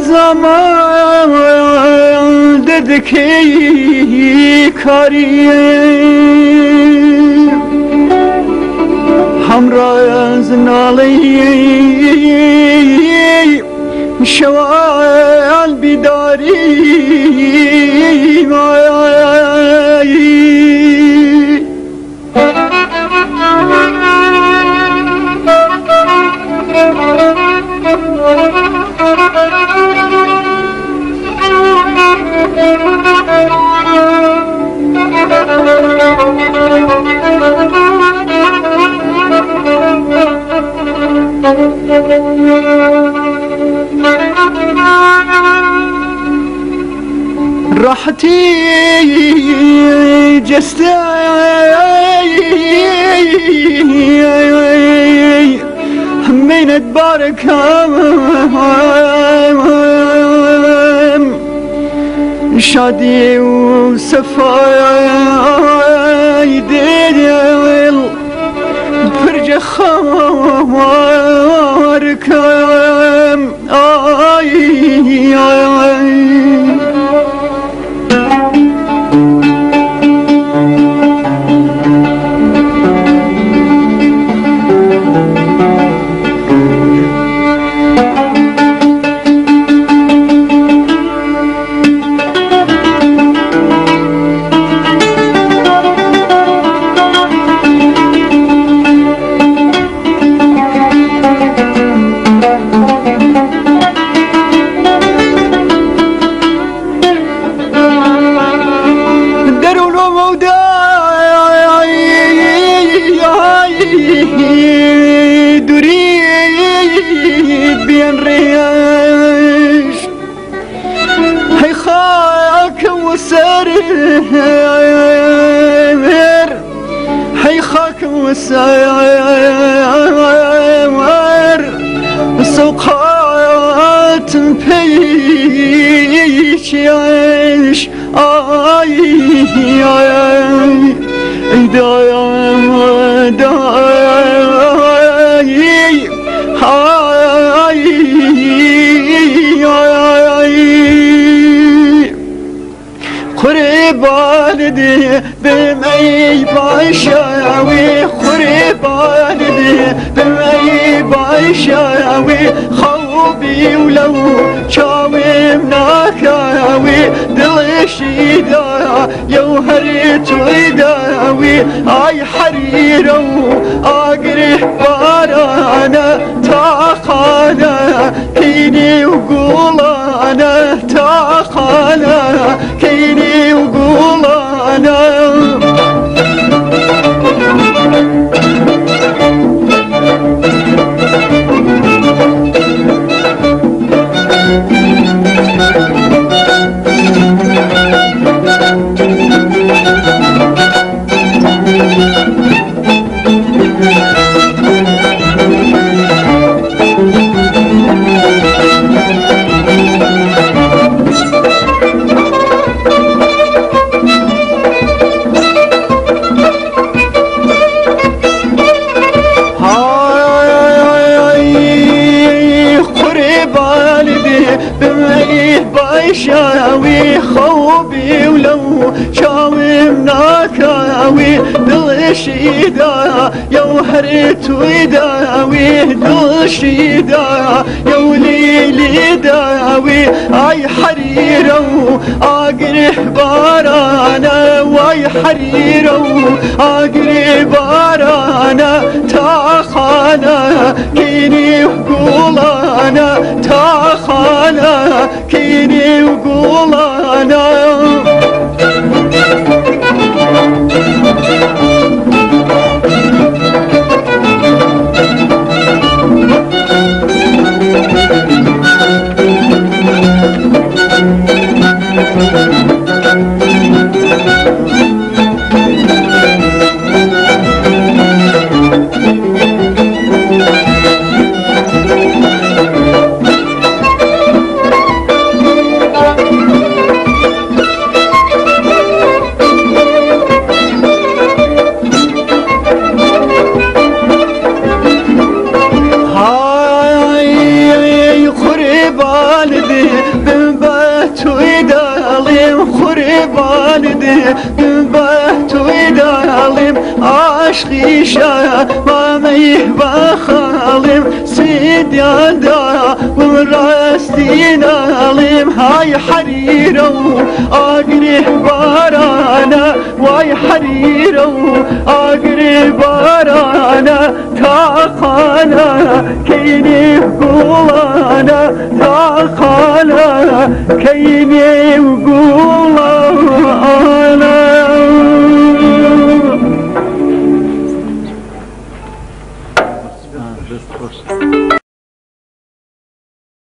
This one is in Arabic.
zaman dedi ki karim Hamraz nalı şevap راحتي جستي همين تبارك. شادي وسفاي ديل فرج خوارك آي آي. هي خاك وسر سوقات بيش يعيش قربان دي بمي باشاوي قربان دي بمي باشاوي خوبي ولو شاوي مناكاوي دلشي دا يوهرت ويداوي اي حريرو اقرح بارانا تاخانا مناكاوي دلشي دا يوهرت ويداوي دلشي رشيدا يا وليلي داوي آي حريرة اقرب بارانا وآي حريرة اقرب بارانا تاخانا كيني وقولانا تاخانا كيني عشقي شا ما ميهبا خالم سيد يدا وراستي ناليم هاي حريرة اقرب بارانا واي حريرة اقرب بارانا تاقانا كيني قولانا. تاقانا كيني قولانا.